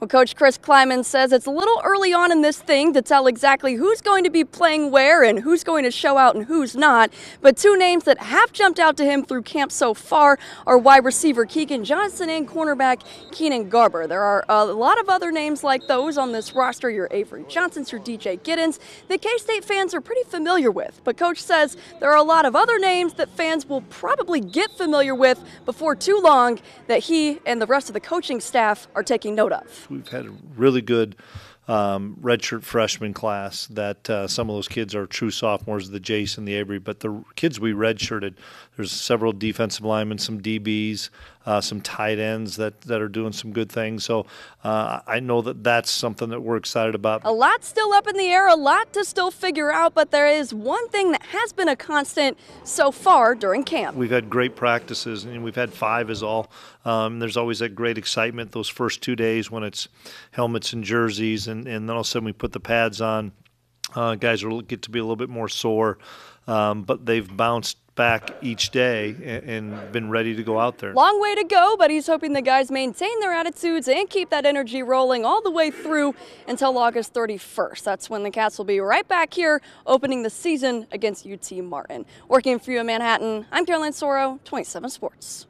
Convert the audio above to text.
Well, Coach Chris Klieman says it's a little early on in this thing to tell exactly who's going to be playing where and who's going to show out and who's not. But two names that have jumped out to him through camp so far are wide receiver Keagan Johnson and cornerback Keenan Garber. There are a lot of other names like those on this roster. Your Avery Johnsons, your DJ Giddens, that K State fans are pretty familiar with. But Coach says there are a lot of other names that fans will probably get familiar with before too long that he and the rest of the coaching staff are taking note of. We've had a really good um, redshirt freshman class that uh, some of those kids are true sophomores, the Jason, the Avery, but the kids we redshirted, there's several defensive linemen, some DBs, uh, some tight ends that, that are doing some good things. So uh, I know that that's something that we're excited about. A lot still up in the air, a lot to still figure out, but there is one thing that has been a constant so far during camp. We've had great practices, and we've had five is all. Um, there's always that great excitement those first two days when it's helmets and jerseys, and, and then all of a sudden we put the pads on. Uh, guys will get to be a little bit more sore, um, but they've bounced back each day and, and, been ready to go out there. Long way to go, but he's hoping the guys maintain their attitudes and keep that energy rolling all the way through until August 31st. That's when the Cats will be right back here opening the season against UT Martin. Working for you in Manhattan, I'm Caroline Soro, 27 Sports.